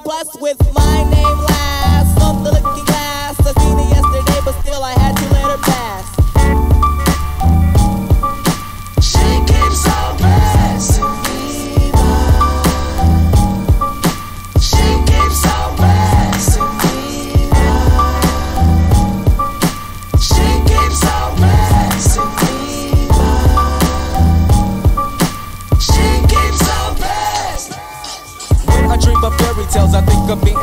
blessed with my name last. From the looking glass,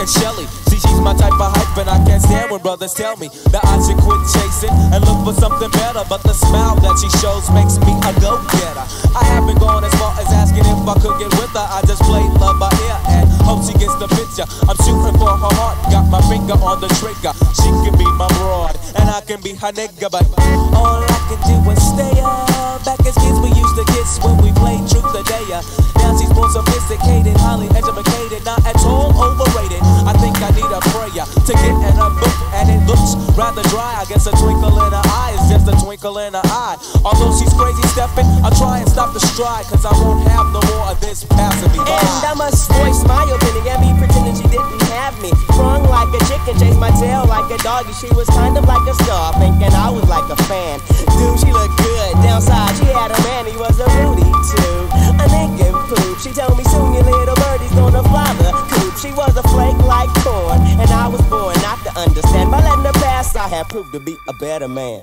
and Shelly. See, she's my type of hype, and I can't stand when brothers tell me that I should quit chasing and look for something better. But the smile that she shows makes me a go-getter. I haven't gone as far as asking if I could get with her. I just play love by ear and hope she gets the picture. I'm shooting for her heart, got my finger on the trigger. She can be my broad, and I can be her nigga, but all I can do is stay up. Back as kids, we used to kiss when we played truth or dare. Now she's more sophisticated, highly educated, guess a twinkle in her eye is just a twinkle in her eye. Although she's crazy stepping, I'll try and stop the stride, cause I won't have no more of this passing me by. And I must voice my opinion. Yeah, me pretending she didn't have me. Sprung like a chicken, chased my tail like a doggy. She was kind of like a star, thinking I was like a fan. Dude, she looked good. Downside, she had a man, he was a Rudy too. A Lincoln poop. She told me soon your little birdie's gonna fly the coop. She was a flake like corn, and I was born I have proved to be a better man.